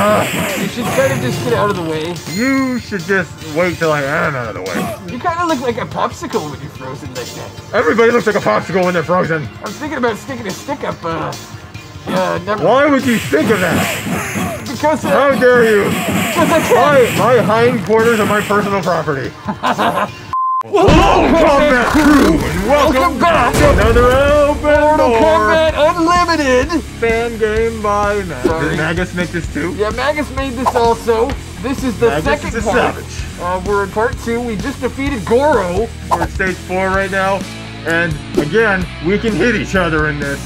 You should kind of just get out of the way. You should just wait till I am out of the way. You kind of look like a popsicle when you're frozen like that. Everybody looks like a popsicle when they're frozen. I'm thinking about sticking a stick up, uh, uh, never, Why would you think of that? because, How uh, dare you? because I can't. My, my hindquarters are my personal property. Hello, Kombat Krew, and welcome, Welcome back. to another open Mortal Kombat Unlimited! fan game by Magus. Sorry. Did Magus make this too? Yeah, Magus made this also. This is the Magus second is part. savage. Uh, we're in part two. We just defeated Goro. We're at stage four right now, and again, we can hit each other in this,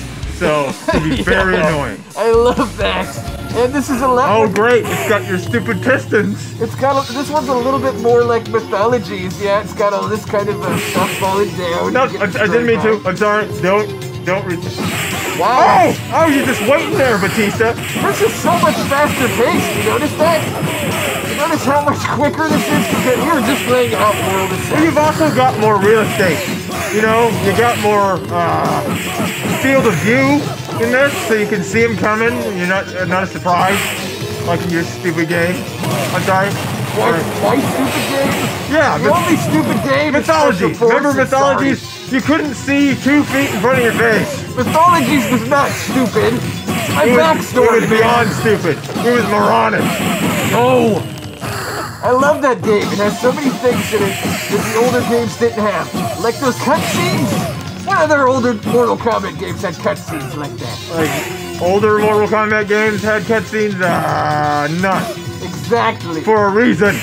so it can be very Yeah. annoying. I love that. And this is a Oh, great! It's got your stupid pistons. It's got a, this one's a little bit more like mythologies. Yeah, it's got all this kind of uh, stuff falling down. No, I, I didn't mean to. I'm sorry. Don't, don't reach. Wow, Oh, oh, you're just waiting there, Batista. this is so much faster paced. You notice that? You notice how much quicker this is compared? We were just playing out world Well, you've also got more real estate. You know, you got more uh, field of view in this, so you can see them coming. You're not uh, not a surprise, like in your stupid game. I'm sorry. Or- my stupid game. Yeah, The only stupid game is mythologies. Remember mythologies? You couldn't see two feet in front of your face. Mythologies was not stupid. My It was, backstory. it was beyond stupid. It was moronic. No. I love that game. It has so many things in it that the older games didn't have. Like those cutscenes. What other older Mortal Kombat games had cutscenes like that? Like older Mortal Kombat games had cutscenes. Uh, none. Exactly. For a reason.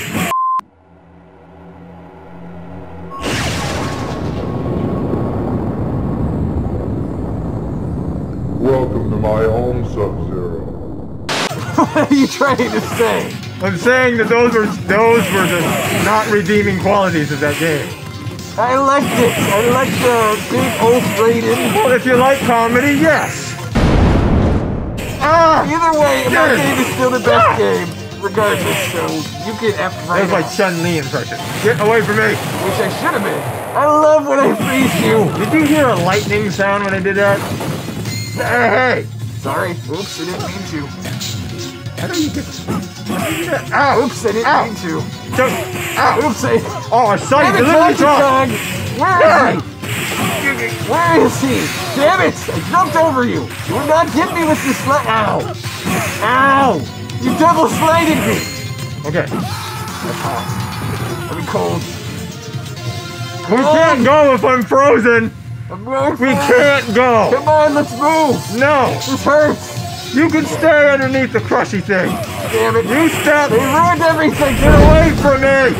What are you trying to say? I'm saying that those were those were the not redeeming qualities of that game. I liked it. I liked the big old Raiden. Well, if you like comedy, yes. Ah! Either way, that Yes. game is still the best game, regardless. So you can F That right was my Chun Li impression. Get away from me! which I should have been. I love when I freeze you. Did you hear a lightning sound when I did that? Hey! hey. Sorry. Oops, I didn't mean to. How do you get? How you get? Ow! Oops, I didn't Ow! mean to. Don't, ow! Oops, I. Oh, I saw you Damn it, deliberately. Kong! Where is he? Where is he? Damn it! I jumped over you. You would not get me with this slide. Ow! Ow! You double slided me. Okay. I'm cold. We can't go if I'm frozen. I'm We can't go. Come on, let's move. No. This hurts. You can stay underneath the crushy thing. Damn it. You step. They ruined everything. Get away from me.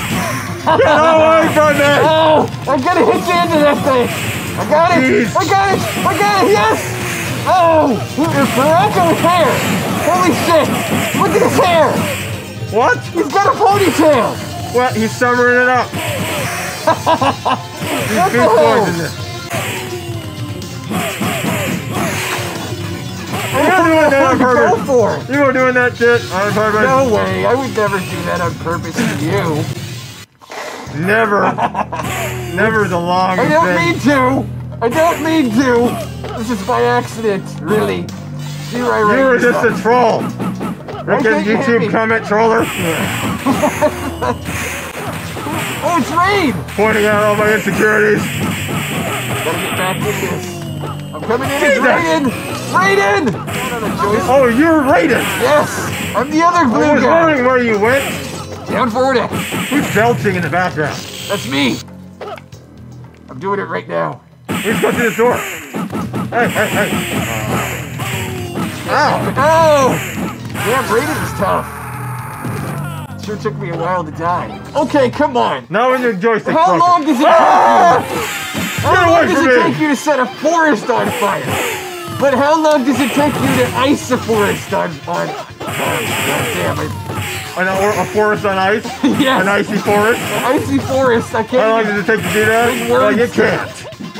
Get away from me. Oh! I'm gonna hit you into that thing. I got it. Jeez. I got it. I got it. Yes. Oh! It's Barranco's hair. Holy shit! Look at his hair. What? He's got a ponytail. What? He's summering it up. He's What the hell? That on Go for it. You were doing that shit on purpose. No way. I would never do that on purpose to you. Never. Never the long I don't thing. mean to. I don't mean to. This is by accident, really. See where I You were just a troll. Freaking. YouTube comment troller. Oh, it's rain. Pointing out all my insecurities. Gotta get back in this. I'm coming in. It's Jesus. raining. Raining. Down on the joist. Oh, you're rated. Yes. I'm the other blue guy. I was guy. wondering where you went. Down for it. Who's belching in the background? That's me. I'm doing it right now. Who's going through the door? Hey, hey, hey. Ow. Oh! Damn, Raiden is tough. Sure took me a while to die. Okay, come on. Now when your joystick How long does it take Ah! you? How long does it take you to set a forest on fire? But how long does it take you to ice a forest on on? Oh, God damn it! An, or a forest on ice? Yes. An icy forest? An icy forest. I can't. How long does it take to do that? Well, you can't.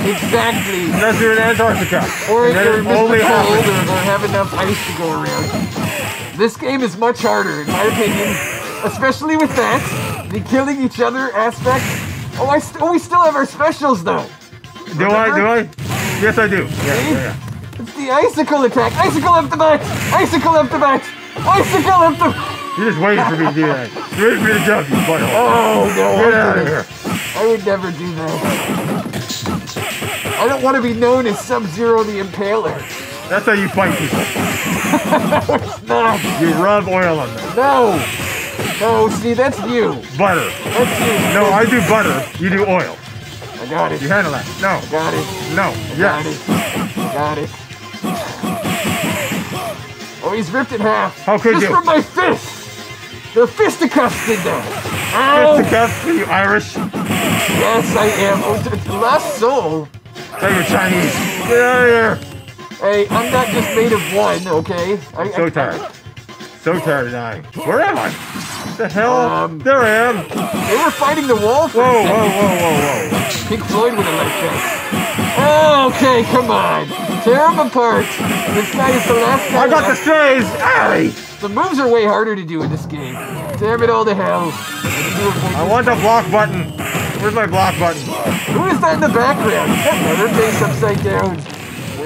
Exactly. Unless you're in Antarctica. Or then you're only Cold happens. or have enough ice to go around. This game is much harder, in my opinion. Especially with that, the killing each other aspect. Oh, I st- oh, we still have our specials though. Do I? Do I? Yes, I do. Yeah, yeah, yeah. It's the icicle attack. Icicle up the butt. Icicle up the butt. Icicle at the... You're just waiting for me to do that. You're waiting for me to jump, you butthole. Oh, no. Get I out of here. I would never do that. I don't want to be known as Sub-Zero the Impaler. That's how you fight people. no, You rub oil on them. no. No, see, that's you. Butter. That's you. No, I do butter. You do oil. I got it. You handle that. No. Got it. No. Got Yes. it. Got it. Oh, he's ripped in half. How could Just you? from my fist. The fisticuffs did that. Ow! Fisticuffs, you Irish. Yes, I am. Oh, it's last soul. Hey, you're Chinese. Get out of here. Hey, I'm not just made of one, okay? I, So I- tired. So tired of dying. Where am I? What the hell? Um, there I am. They were fighting the wall for Whoa, whoa, whoa, whoa, whoa. Pink Floyd would have liked that. Oh, okay, come on. Tear him apart. This guy is the last guy I got the strays. The moves are way harder to do in this game. Damn it all to hell. I want the block button. Where's my block button? Who is that in the background? Is that Leatherface upside down?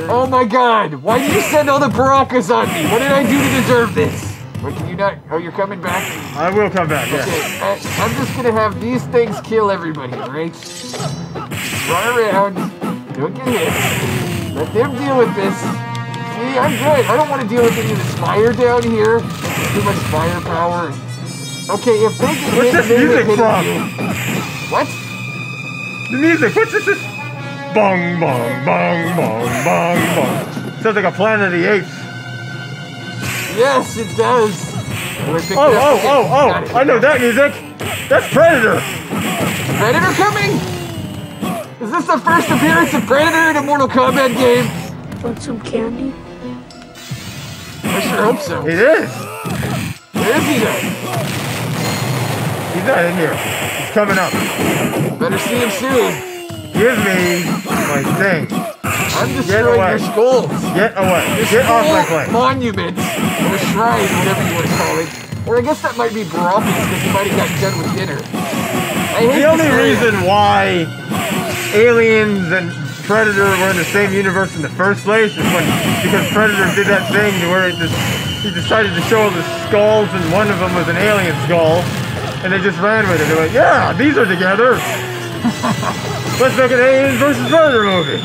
Oh my god, why did you send all the Barakas on me? What did I do to deserve this? What you not? Oh, you're coming back? I will come back, Okay, yeah. I, I'm just gonna have these things kill everybody, right? Run around, don't get hit. Let them deal with this. See, I'm good. I don't want to deal with any of this fire down here. Too much firepower. Okay, if they get What's hit, this music from? again. What? The music, what's this? Bong, bong, bong, bong, bong, bong. Sounds like a Planet of the Apes. Yes, it does. Oh, Oh, oh, oh, oh. I know that music. That's Predator. Predator coming? Is this the first appearance of Predator in a Mortal Kombat game? Want some candy? I sure hope so. It is. Where is he then? He's not in here. He's coming up. Better see him soon. Give me my thing. I'm destroying your skulls. Get away. Your Get off my plane. monument. Or shrine, whatever you want to call it. Or I guess that might be Baracus because he might have gotten done with dinner. The only reason why aliens and Predator were in the same universe in the first place is when because Predator did that thing where it just, he decided to show all the skulls and one of them was an alien skull and they just ran with it. They went, yeah, these are together. Let's make an Alien versus Predator movie.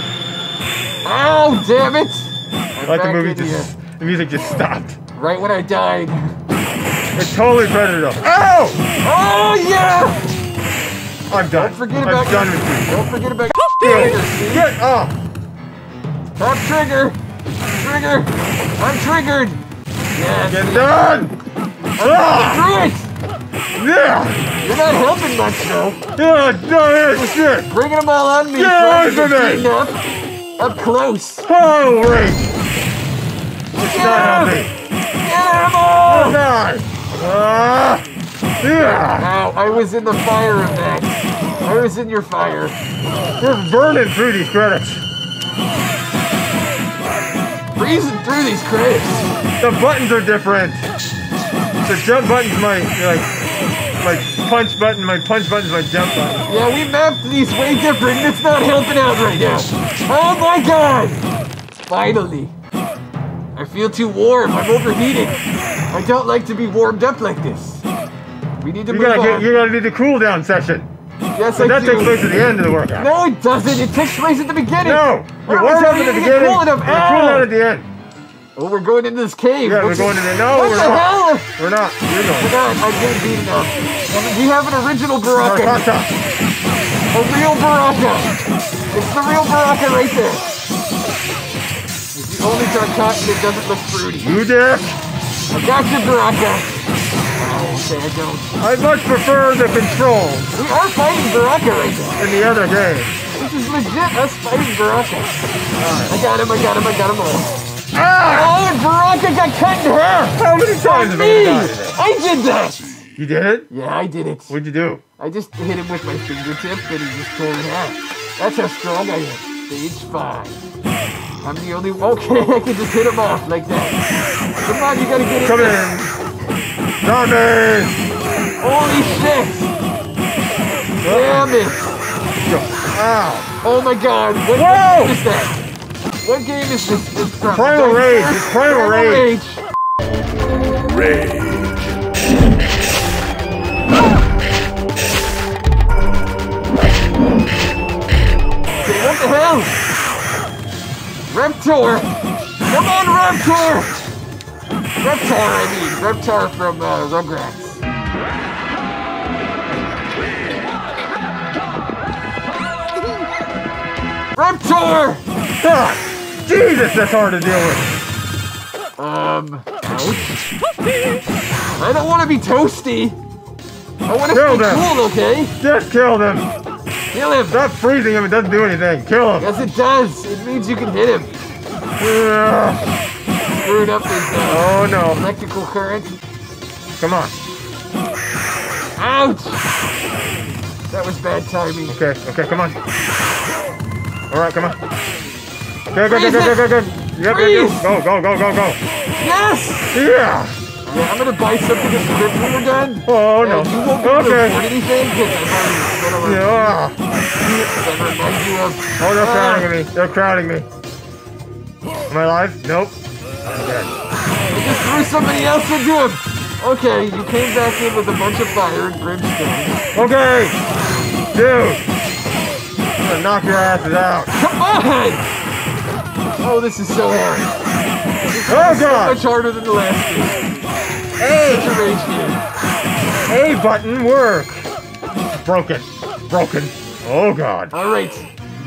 Oh, damn it! I'm Like the movie here. just, the music just stopped. Right when I died. It's totally Predator. Ow! Oh, yeah! I'm done. Don't forget I'm about done your, with you. Don't forget about see? get off! Tap trigger! Trigger! I'm triggered! Yes! Get done! Ah! Screw it! Yeah! You're not helping much though. Yeah, no, yeah, shit! Bringing them all on me. Get I away from me. Up, close. Holy! It's not healthy. Get all! Die! Ah! Yeah! Ow, I was in the fire of that. I was in your fire. We're burning through these credits. Breezing through these credits. The buttons are different. The jump button's my like my punch button. My punch button's my jump button. Yeah, we mapped these way different and it's not helping out right now. Oh my god! Finally. I feel too warm. I'm overheating. I don't like to be warmed up like this. We need to You move gotta on. get, you gotta do the cool down session. yes, So I that do. takes place at the end of the workout. No, it doesn't. It takes place at the beginning. No! We're You warm up at the always having to get beginning. cool enough. and cool down at the end. Oh, we're going into this cave. Yeah, we're going it- to the. No, What we're the not. hell? We're not. You're We're going. not. I'm getting beaten up. We have an original Baraka. Narcotica. A real Baraka. It's the real Baraka right there. It's the only Tarkatan that doesn't look fruity. You dick. I got your Baraka. Oh, okay, I don't. I much prefer the control We are fighting Baraka right now. in the other game. This is legit us fighting Baraka. I got him, I got him, I got him all. Ah! Oh, Baraka got cut in half! How many times have Me! I did that! You did it? Yeah, I did it. What'd you do? I just hit him with my fingertip and he just tore in half. That's how strong I am. Stage five. I'm the only Okay, I can just hit him off like that. Come on, you gotta get Come in. Come in. Holy shit! Damn it! Ow. Oh my god, what Whoa! game is that? What game is this? This from? Primal Rage, Souls? it's Primal Rage. rage. Reptor! Come on, Reptor! Reptar, I mean. Reptar from uh, Rugrats. Reptor! Ah, Jesus, that's hard to deal with. Um, ouch. I don't want to be toasty. I want to be cool, okay? Just kill them. Kill him. Stop freezing him. It doesn't do anything. Kill him. Yes, it does. It means you can hit him. Screwed up his uh, Oh no. electrical current. Come on. Ouch! That was bad timing. Okay, okay, come on. Alright, come on. Okay, go, go, go, go, go, go. Yep, yep, yep. Go, go, go, go, go. Yes! Yeah. Yeah, I'm gonna buy something crypt when we're done. Oh no. you won't be able to Okay. afford anything because I've already spent all my Yeah. You of. Oh, they're Ah, crowding me. They're crowding me. Am I alive? Nope. I'm dead. I just threw somebody else into him. Okay, you came back in with a bunch of fire and brimstone. Okay. Dude. I'm gonna knock your asses out. Come on! Oh, this is so hard. This is Oh so god. much harder than the last game. A. A button work. Broken. Broken. Oh god. All right,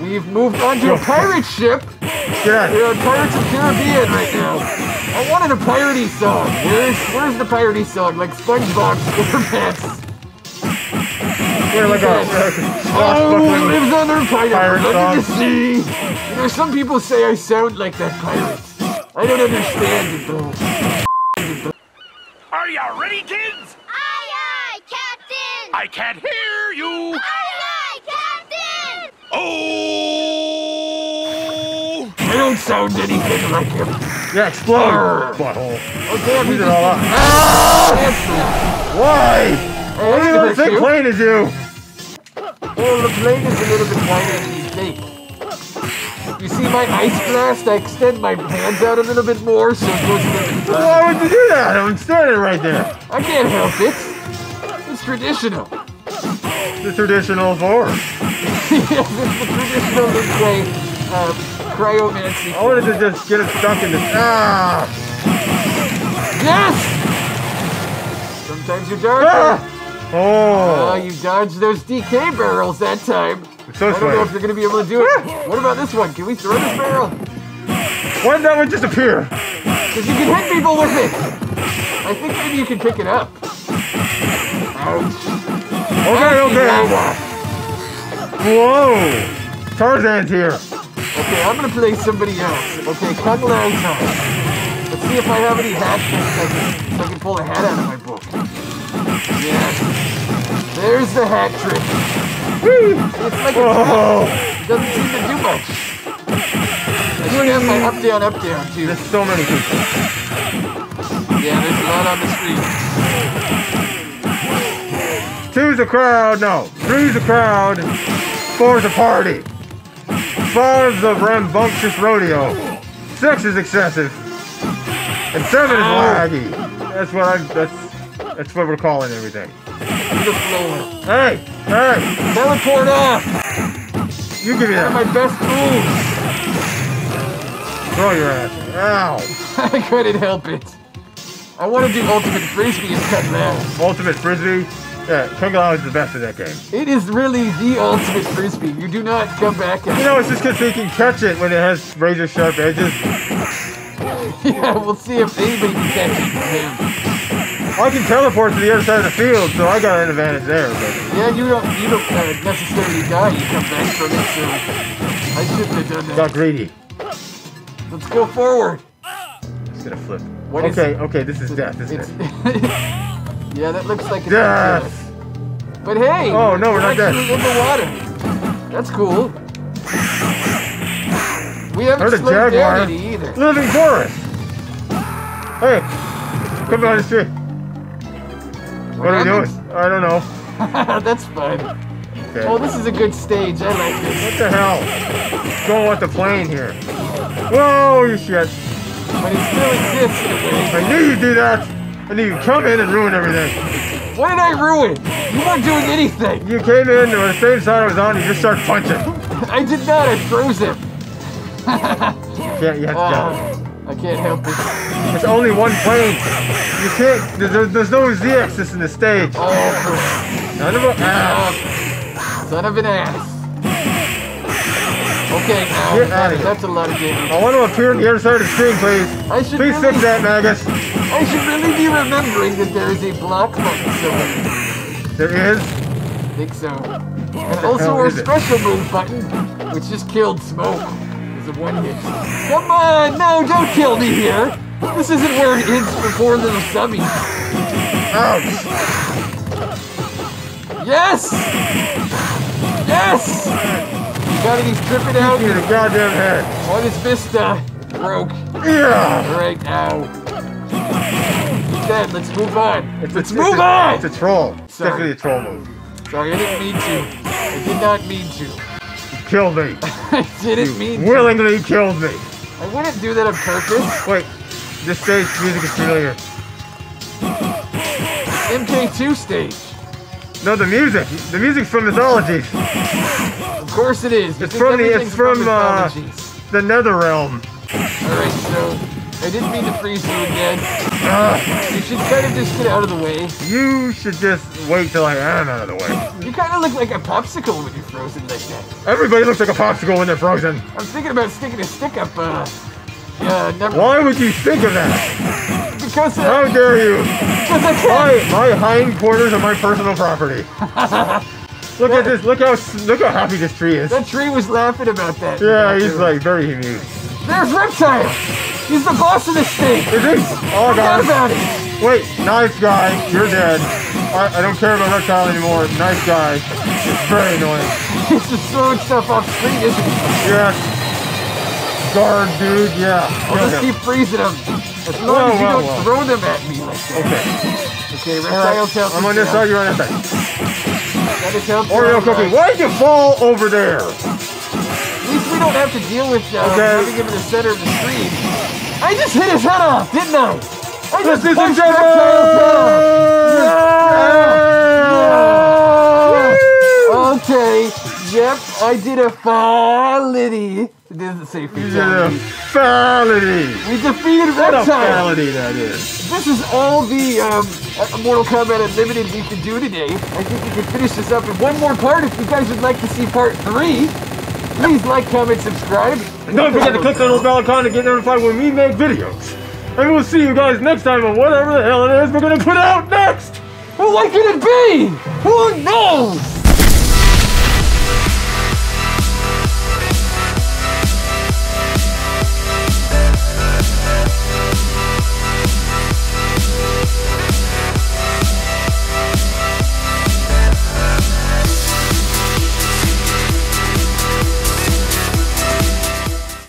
we've moved on to a pirate ship. Yeah. We're on Pirates of Caribbean right now. I wanted a piratey song. Where's where's the piratey song? Like SpongeBob SquarePants. We're like a Oh, lives under a pirate under the sea. You know, some people say I sound like that pirate. I don't understand it though. Are you ready, kids? Aye, aye, Captain! I can't hear you. Aye, aye, Captain! Oh! I don't sound anything like him. Yeah, explode. Arr. Butthole. Ah! Oh damn, he Use it just all up. Answer. Why? Hey, What do you that's think you. plane is you? Well, the plane is a little bit wider than you see my ice blast? I extend my hands out a little bit more so it goes a little bit further. Why would you do that? I'm standing right there. I can't help it. It's traditional. The traditional form. yes, it's the traditional this way. Uh, cryomancy. I wanted to just get it stuck in the. Ah! Yes! Sometimes you're darker. ah! Oh, Oh! you dodged those DK barrels that time. So I don't know if you're gonna be able to do it. What about this one? Can we throw this barrel? Why did that one disappear? Because you can hit people with it. I think maybe you can pick it up. Ouch. Okay, okay. Whoa! Tarzan's here. Okay, I'm gonna play somebody else. Okay, Kung Lao time. Let's see if I have any hat tricks I can, so I can pull a hat out of my book. Yes. There's the hat trick. Whee! It's like Whoa! it oh. doesn't seem to do much. I should have my up down up down too. There's so many people. Yeah, there's a lot on the street. Two's a crowd, no. Three's a crowd. Four's a party. Five's a rambunctious rodeo. Six is excessive. And seven is Ow. laggy. That's what I. That's that's what we're calling everything. To the floor. Hey, hey, Teleport off. you give me One of my best moves. Throw your ass. Ow. I couldn't help it. I want to do ultimate frisbee and cut that. Ultimate frisbee. Yeah, Kung Lao is the best at that game. It is really the ultimate frisbee. You do not come back You at know, it's just because he can catch it when it has razor sharp edges. Yeah, we'll see if anybody can catch it from him. I can teleport to the other side of the field, so I got an advantage there. But Yeah, you don't you don't uh, necessarily die. You come back from it, so I shouldn't have done that. got greedy. Let's go forward. It's gonna flip. What is okay, it? okay, this is death, isn't it? yeah, that looks like it's Death. But hey, Oh, no, we're not dead. in the water. That's cool. We haven't Heard a slowed jaguar. down any either. Living forest. Hey, come behind the tree. What are we doing? I don't know. That's fun. Okay. Oh, this is a good stage. I like this. What the hell? Going with the plane here. Whoa, you shit. But it still exists in a way. I knew you'd do that. And you'd come in and ruin everything. What did I ruin? You weren't doing anything. You came in, and the same side I was on, you just started punching. I did not. I froze him. Yeah, you have to Ah, I can't help it. Jump. It's only one plane. You can't, there's, there's- there's no Z-axis in the stage. Oh, None of it. Ah, for- son of an ass. Okay, now Get outta here. that's a lot of damage. I want to appear on the other side of the screen, please. I should Please really, fix that, Magus. I should really be remembering that there is a block button somewhere. There is. I think so. And also our is it? special move button, which just killed Smoke. It's a one hit. Come on, no, don't kill me here. This isn't where it ends for poor little Subby. Ouch. Yes! Yes! Got it, he's tripping out. Me the goddamn head. On his Vista. Uh, broke. Yeah. Right now. Dead, let's move on. It's let's a, move it's a, on! It's a troll. It's definitely a troll move. Sorry, I didn't mean to. I did not mean to. You killed me. I didn't mean to. Willingly killed me. I wouldn't do that on purpose. Wait. This stage music is familiar. MK2 stage. No, the music. The music's from Mythologies. Of course it is. It's from the- it's from, uh. The Nether Realm. Alright, so I didn't mean to freeze you again. Ah, You should kind of just get out of the way. you should just wait till I am out of the way. You kind of look like a popsicle when you're frozen like that. Everybody looks like a popsicle when they're frozen. I'm thinking about sticking a stick up, uh, never, Why would you think of that? because, How dare you? because I can't. My my hindquarters are my personal property. look at this. Look how look how happy this tree is. That tree was laughing about that. Yeah, he's like very amused. There's Reptile! He's the boss of this thing! Is he? Oh god. about it! Wait, nice guy. You're dead. I, I don't care about reptile anymore. Nice guy. It's very annoying. He's just throwing stuff off screen, isn't he? Yes. Guard, dude. Yeah. I'll just keep freezing them. As long Whoa, as you whoa, don't whoa. throw them at me like that. Okay. Okay, All Reptile's right. I'm on this side. You're on that side. That is helping. Oreo cookie. uh, Why'd you fall over there? At least we don't have to deal with uh, Okay. having him in the center of the screen. I just hit his head off, didn't I? I just is punched each other. Reptile's. Yeah. Okay, yep, I did a fatality. It doesn't say You did a fatality. fatality. We defeated What a Reptile. fatality that is. This is all the um, uh, Mortal Kombat Unlimited we can do today. I think we can finish this up in one more part. If you guys would like to see part three, please like, comment, subscribe. And don't forget to click on the bell icon to get notified when we make videos. And we'll see you guys next time on whatever the hell it is we're gonna put out next. Well, what could it be? Who knows?